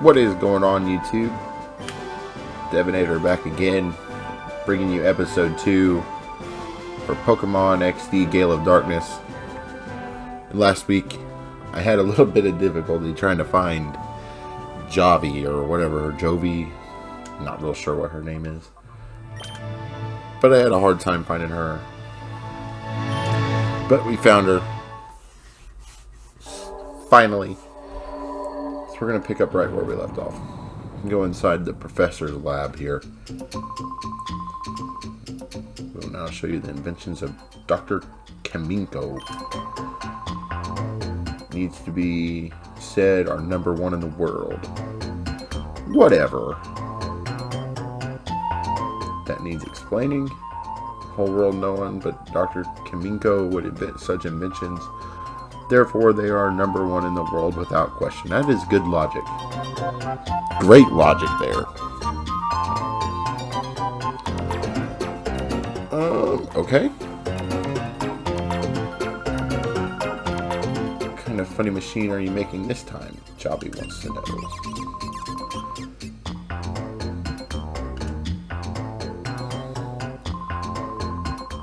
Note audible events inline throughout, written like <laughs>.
What is going on YouTube? Devinator back again, bringing you episode 2 for Pokemon XD Gale of Darkness. Last week, I had a <laughs> little bit of difficulty trying to find Javi or whatever, Jovi, not real sure what her name is. But I had a hard time finding her. But we found her. Finally. So we're going to pick up right where we left off. Go inside the professor's lab here. We'll now show you the inventions of Dr. Kaminko. Needs to be said are number one in the world. Whatever. That needs explaining. Whole world no one but Dr. Kaminko would invent such inventions. Therefore, they are number one in the world without question. That is good logic. Great logic there. Um, okay. What kind of funny machine are you making this time? Jovi wants to know.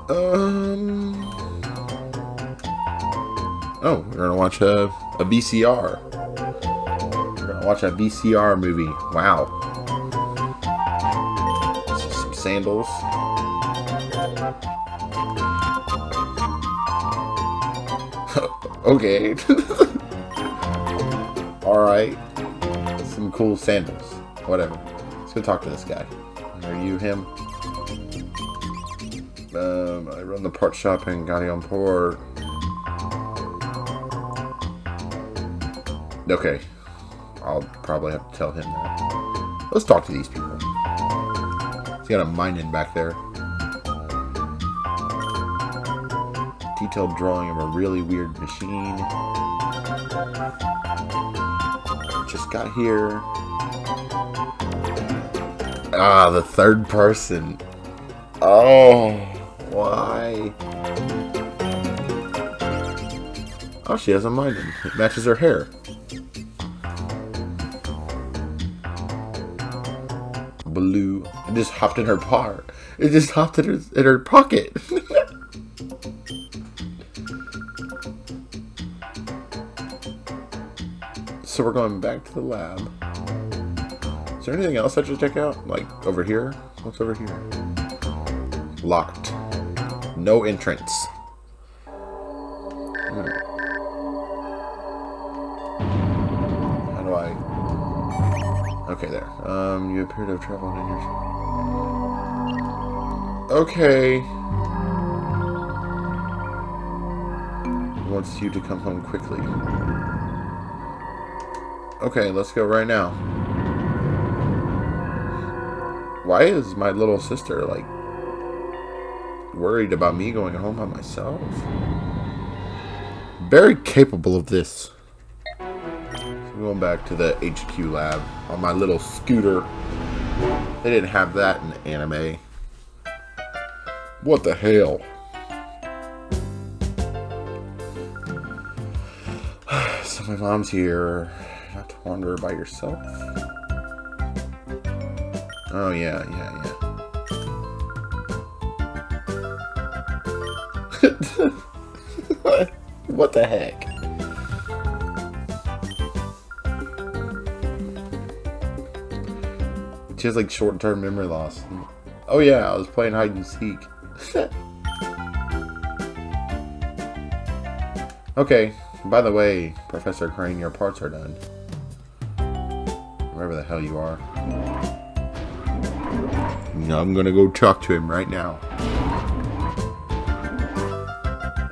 Um. Oh, we're gonna watch a, a VCR. We're gonna watch a VCR movie. Wow. Some sandals. <laughs> okay. <laughs> Alright. Some cool sandals. Whatever. Let's go talk to this guy. Are you him? Um, I run the part shop in Port. Okay. I'll probably have to tell him that. Let's talk to these people. He's got a mining back there. Detailed drawing of a really weird machine. Just got here. Ah, the third person. Oh, why? Oh, she has a mining. It matches her hair. Blue. It just hopped in her par. It just hopped in her, in her pocket. <laughs> so we're going back to the lab. Is there anything else I should check out? Like over here? What's over here? Locked. No entrance. Okay, there. Um, you appear to have traveled in your... Okay. Wants you to come home quickly. Okay, let's go right now. Why is my little sister, like, worried about me going home by myself? Very capable of this. Going back to the HQ lab on my little scooter. They didn't have that in anime. What the hell? <sighs> So my mom's here. Not to wander by yourself. Oh yeah, yeah, yeah. <laughs> what the heck? She has like short-term memory loss. Oh yeah, I was playing hide and seek. <laughs> okay, by the way, Professor Krane, your parts are done. Wherever the hell you are. I'm gonna go talk to him right now.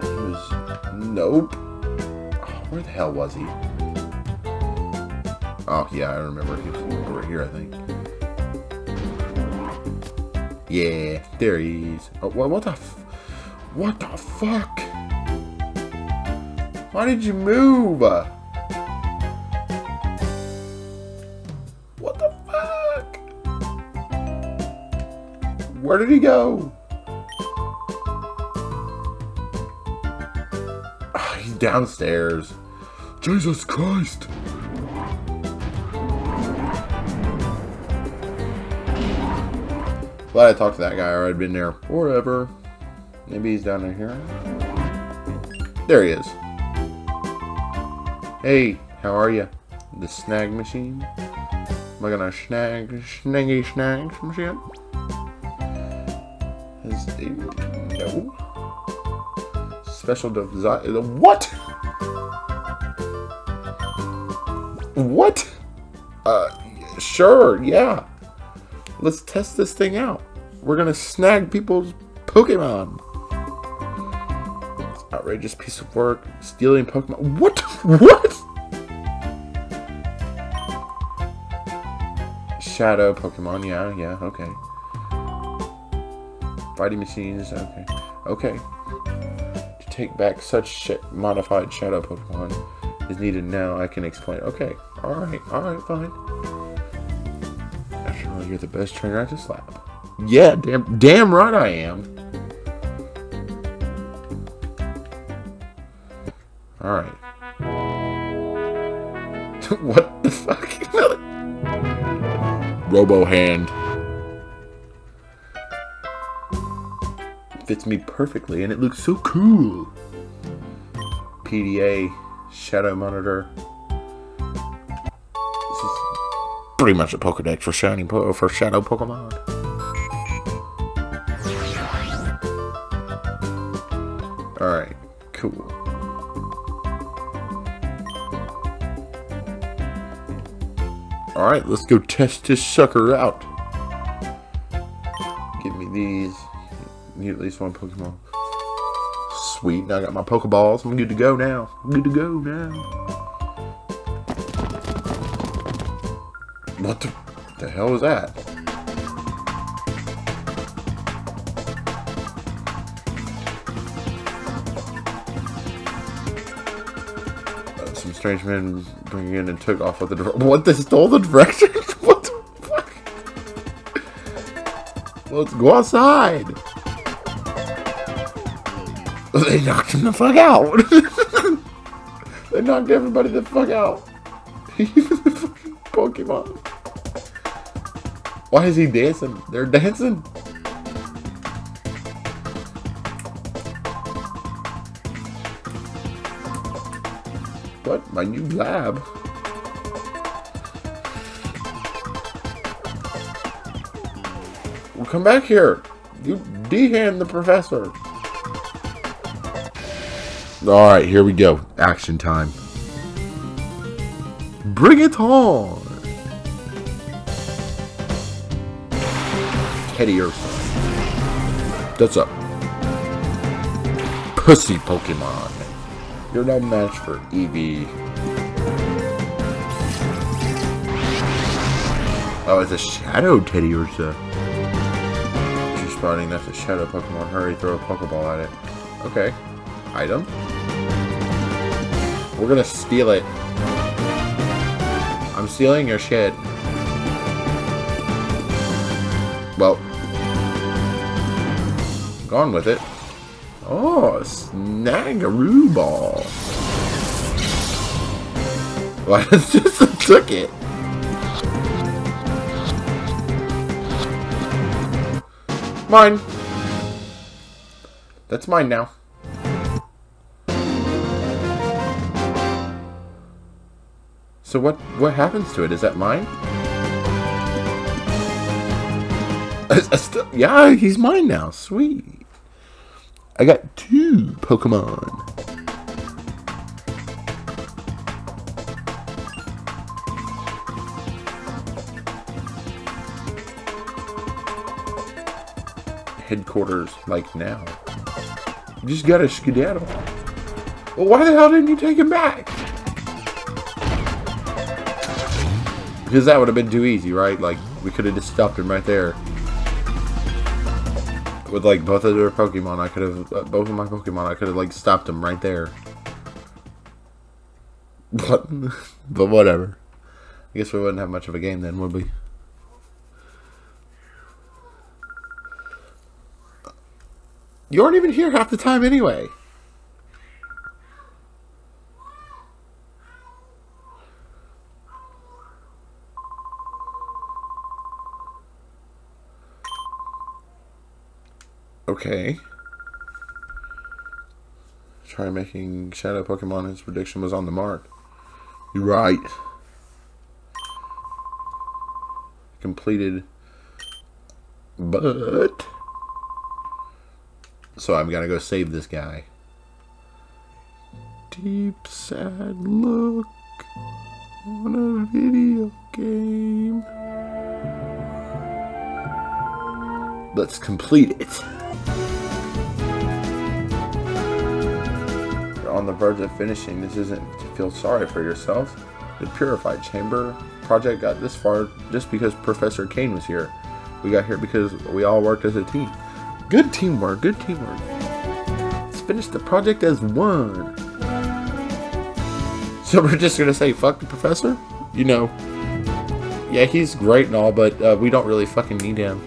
Was... Nope. Where the hell was he? Oh, yeah, I remember. He was over here, I think. Yeah, there he is. Oh, what, the What the fuck? Why did you move? What the fuck? Where did he go? Oh, he's downstairs. Jesus Christ. Glad I talked to that guy or I'd been there forever. Maybe he's down in here. There he is. Hey, how are you? The snag machine? Am I gonna snag, snaggy snags machine? Is a, no. Special design. What? What? Uh, sure, yeah. Let's test this thing out. We're gonna snag people's Pokemon. It's outrageous piece of work. Stealing Pokemon. What? <laughs> What? Shadow Pokemon. Yeah, yeah, okay. Fighting machines. Okay. Okay. To take back such modified Shadow Pokemon is needed now. I can explain. Okay. Alright. Alright, fine. You're the best trainer at this lab. Yeah, damn, damn right I am. Alright. <laughs> what the fuck? Robo hand. Fits me perfectly and it looks so cool. PDA, Shadow Monitor. Pretty much a Pokedex for shiny po for Shadow Pokemon. Alright, cool. Alright, let's go test this sucker out. Give me these. Need at least one Pokemon. Sweet, now I got my Pokeballs. I'm good to go now. I'm good to go now. What the, the hell was that? Uh, some strange men bringing in and took off with the what they stole the directions <laughs> what the fuck? Let's go outside. They knocked him the fuck out. <laughs> They knocked everybody the fuck out. <laughs> Even the fucking pokemon why is he dancing they're dancing What? My new lab? Well, come back here. You D-hand the professor. Alright, here we go. Action time. Bring it on! Teddiursa. That's up. Pussy Pokemon. You're no match for Eevee. Oh, it's a Shadow Teddiursa. You're spotting that's a Shadow Pokemon. Hurry, throw a Pokeball at it. Okay. Item. We're gonna steal it. I'm stealing your shit. Gone with it. Oh, Snaggeroo Ball. <laughs> I just took it. Mine. That's mine now. So what what happens to it? Is that mine? I, <laughs> I still, yeah, he's mine now. Sweet. I got two Pokemon. Headquarters, like now. You just gotta skedaddle. Well, why the hell didn't you take him back? Because that would have been too easy, right? Like, we could have just stopped him right there with like both of their Pokemon, I could have uh, both of my Pokemon. I could have like stopped them right there. But <laughs> but whatever. I guess we wouldn't have much of a game then, would we? You aren't even here half the time anyway. Okay. Try making Shadow Pokemon. His prediction was on the mark. You're right. Completed. But. So I'm gonna go save this guy. Deep sad look on a video game. Let's complete it. On the verge of finishing. This isn't to feel sorry for yourself. The Purified Chamber project got this far just because Professor Krane was here. We got here because we all worked as a team. Good teamwork, good teamwork. Let's finish the project as one. <laughs> So we're just gonna say fuck the professor? You know. Yeah, he's great and all, but uh, we don't really fucking need him.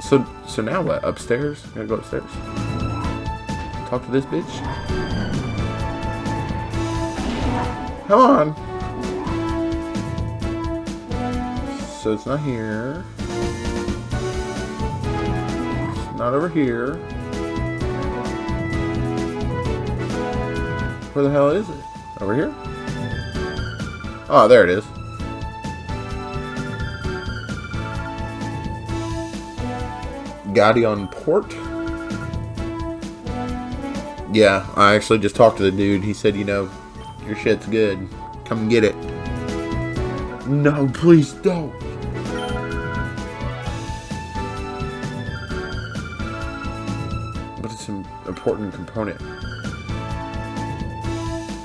So, so now what? Upstairs? Gotta go upstairs. Talk to this bitch. Come on. So it's not here. It's not over here. Where the hell is it? Over here? Oh, there it is. Gateon Port. Yeah, I actually just talked to the dude. He said, you know, your shit's good. Come get it. No, please don't. But it's an important component.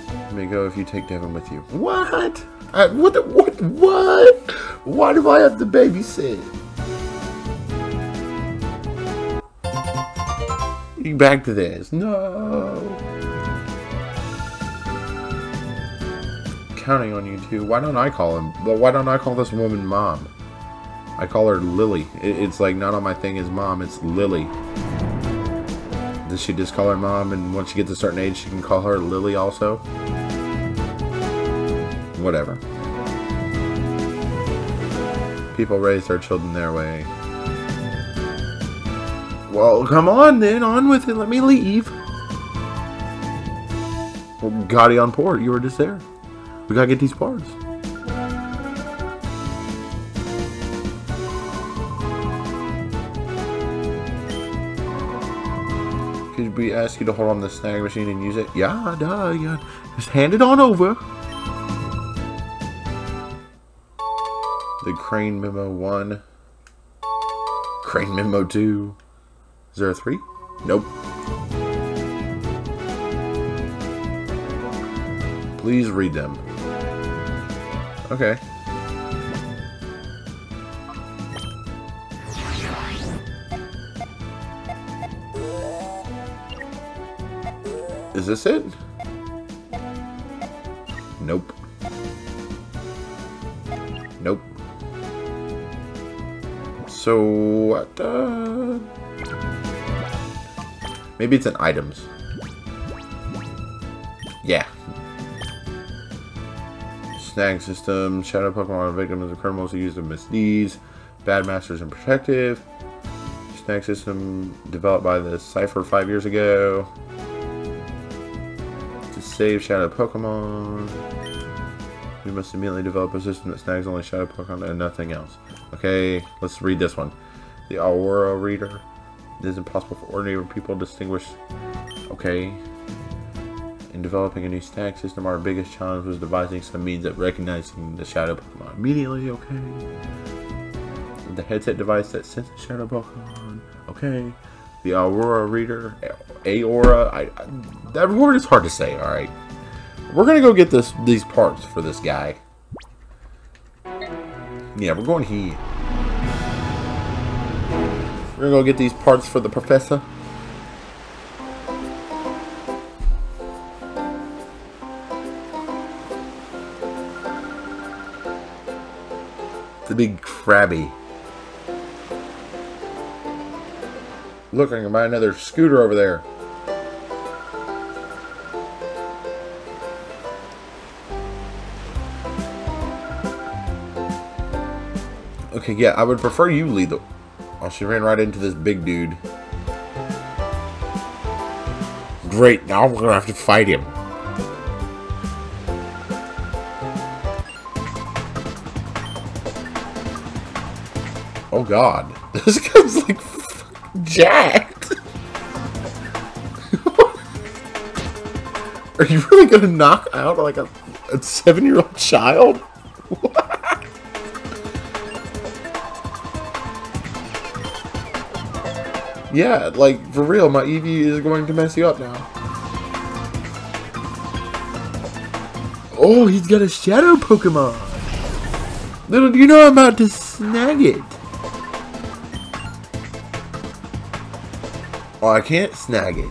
Let me go if you take Devin with you. What? I, what? The, what? What? Why do I have to babysit? Back to this. No. Counting on you two. Why don't I call him? But why don't I call this woman mom? I call her Lily. It, it's like not on my thing is mom. It's Lily. Does she just call her mom, and once she gets a certain age, she can call her Lily also? Whatever. People raise their children their way. Well, come on then, on with it. Let me leave. Well, on Port, you were just there. We gotta get these parts. Could we ask you to hold on the snag machine and use it? Yeah, duh, yeah. Just hand it on over. The Krane Memo 1. Krane Memo 2. Is there a 3? Nope. Please read them. Okay. Is this it? Nope. Nope. So what? Uh, maybe it's in items. Yeah. Snag system, shadow Pokemon victims of criminals who use them as these. Bad Masters and Protective. Snag system developed by the Cipher five years ago. To save shadow Pokemon. We must immediately develop a system that snags only shadow Pokemon and nothing else. Okay, let's read this one. The Aurora Reader. It is impossible for ordinary people to distinguish. Okay. In developing a new snag system, our biggest challenge was devising some means of recognizing the shadow Pokemon immediately. Okay. The headset device that senses shadow Pokemon. Okay. The Aurora Reader. Aura. I, I, that word is hard to say. All right. We're gonna go get this these parts for this guy. Yeah, we're going here. We're gonna go get these parts for the professor. The big crabby. Look, I can buy another scooter over there. Okay, yeah, I would prefer you lead the... Oh, she ran right into this big dude. Great, now we're gonna have to fight him. Oh god. <laughs> This guy's like jacked. <laughs> Are you really gonna knock out like a, a seven year old child? Yeah, like for real, my Eevee is going to mess you up now. Oh, he's got a shadow Pokemon. Little do you know I'm about to snag it. Oh, I can't snag it.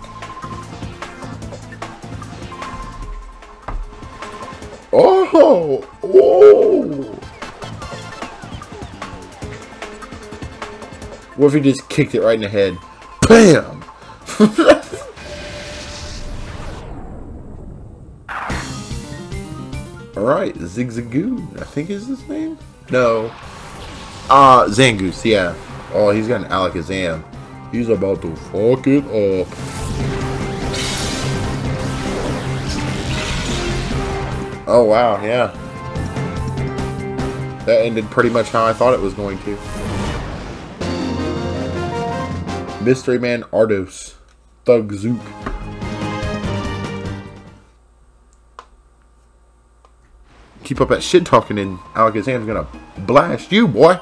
Oh! Oh! What if he just kicked it right in the head? BAM! <laughs> Alright, Zigzagoon, I think is his name? No. Uh, Zangoose, yeah. Oh, he's got an Alakazam. He's about to fuck it up. Oh, wow, yeah. That ended pretty much how I thought it was going to. Mystery Man Ardos. Thug Zook. Keep up that shit talking and Alakazam's gonna blast you, boy.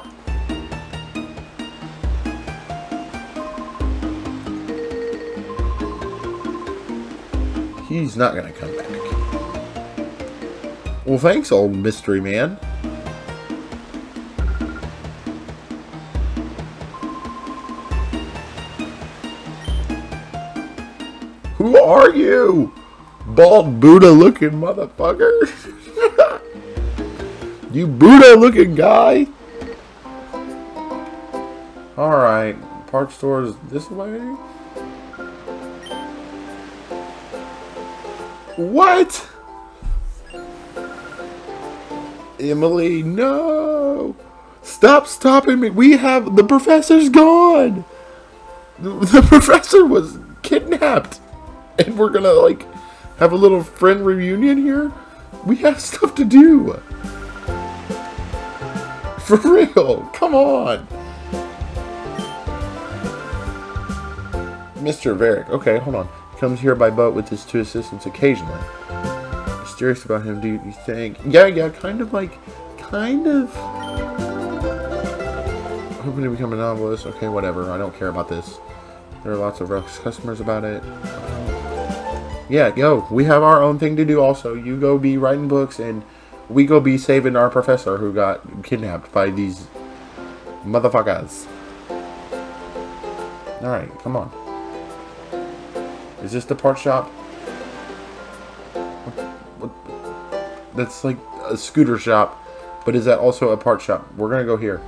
He's not gonna come back. Well, thanks, old mystery man. Are you? Bald Buddha looking motherfucker. <laughs> you Buddha looking guy. Alright. Park stores this way? What? Emily, no! Stop stopping me! We have the professor's gone. The <laughs> professor was kidnapped, <laughs> and we're gonna like have a little friend reunion here. We have <laughs> stuff to do. For real, come on. Mr. Verich. Okay, hold on. Comes here by boat with his two assistants occasionally. Mysterious about him, do you think? Yeah, yeah, kind of like, kind of. Hoping to become a novelist. Okay, whatever. I don't care about this. There are lots of customers about it. Yeah, yo, we have our own thing to do also. You go be writing books and we go be saving our professor who got kidnapped by these motherfuckers. Alright, come on. Is this the part shop? What, what? That's like a scooter shop, but is that also a part shop? We're gonna go here.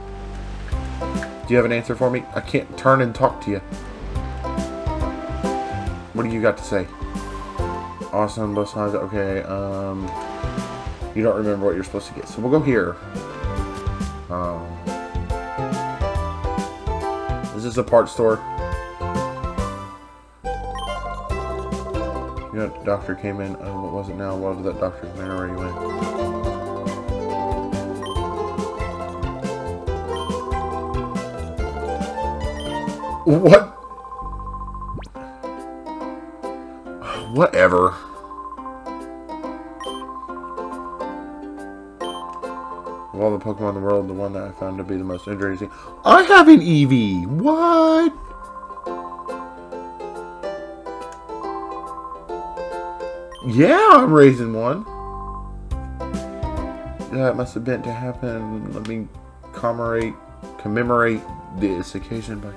Do you have an answer for me? I can't turn and talk to you. What do you got to say? Awesome, both sides. Okay, um, you don't remember what you're supposed to get, so we'll go here. Um, is this a part store? You know, doctor came in. Oh, what was it now? What was that doctor's? Where you went? What? Whatever. Of all the Pokemon in the world, the one that I found to be the most interesting. I have an Eevee! What? Yeah, I'm raising one. That must have been to happen. Let me commemorate commemorate this occasion by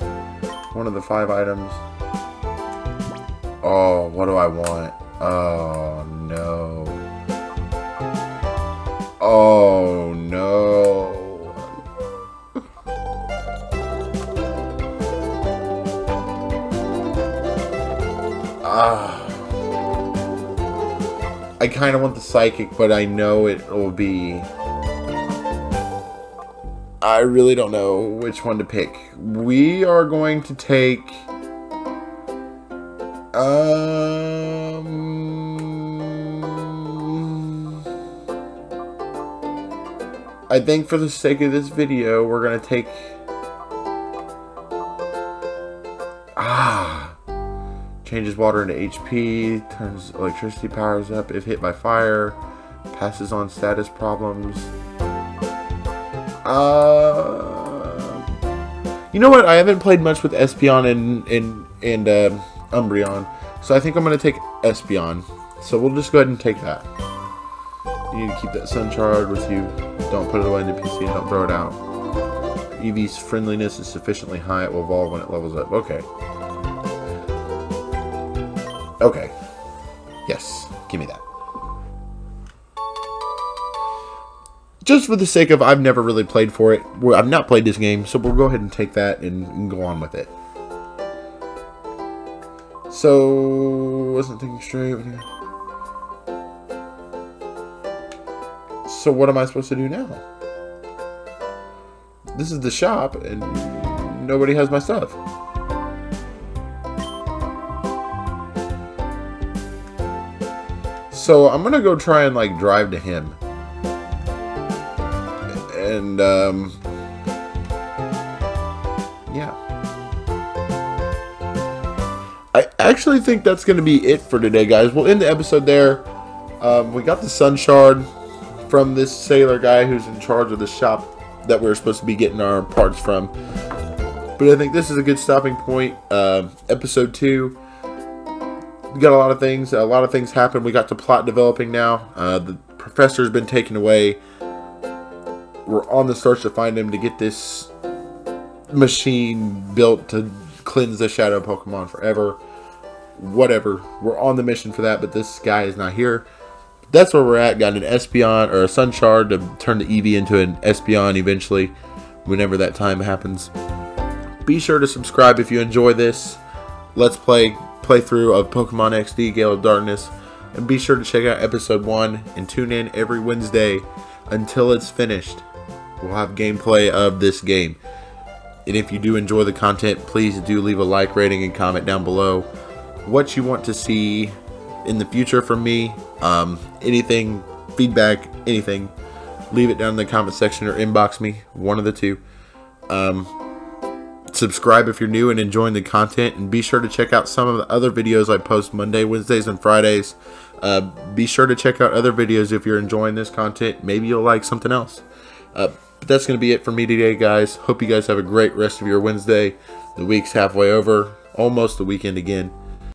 one of the five items. Oh, what do I want? Oh no. Oh no. Ah. I kind of want the psychic, but I know it will be. I really don't know which one to pick. We are going to take. Um. I think for the sake of this video, we're going to take. Ah. Changes water into HP, turns electricity powers up if hit by fire, passes on status problems. Uh, you know what? I haven't played much with Espeon and and and uh, Umbreon, so I think I'm gonna take Espeon. So we'll just go ahead and take that. You need to keep that Sun Shard with you. Don't put it away in the PC and don't throw it out. Eevee's friendliness is sufficiently high; it will evolve when it levels up. Okay. Okay. Yes. Give me that. Just for the sake of, I've never really played for it. I've not played this game, so we'll go ahead and take that and go on with it. So, wasn't thinking straight. So what am I supposed to do now? This is the shop, and nobody has my stuff. So I'm gonna go try and like drive to him. And um actually think that's gonna be it for today, guys. We'll end the episode there. Um, we got the Sun Shard from this sailor guy who's in charge of the shop that we are supposed to be getting our parts from. But I think this is a good stopping point. Uh, episode 2 we got a lot of things. A lot of things happen. We got to plot developing now. Uh, the professor's been taken away. We're on the search to find him to get this machine built to cleanse the shadow Pokemon forever. Whatever. We're on the mission for that, but this guy is not here. That's where we're at. Got an Espeon or a Sun Shard to turn the Eevee into an Espeon eventually, whenever that time happens. Be sure to subscribe if you enjoy this. Let's play playthrough of Pokemon XD Gale of Darkness. And be sure to check out episode 1 and tune in every Wednesday until it's finished. We'll have gameplay of this game. And if you do enjoy the content, please do leave a like, rating, and comment down below what you want to see in the future from me. Um, anything, feedback, anything, leave it down in the comment section or inbox me, one of the two. Um, subscribe if you're new and enjoying the content and be sure to check out some of the other videos I post Monday, Wednesdays, and Fridays. Uh, be sure to check out other videos if you're enjoying this content. Maybe you'll like something else. Uh, but that's going to be it for me today, guys. Hope you guys have a great rest of your Wednesday. The week's halfway over, almost the weekend again.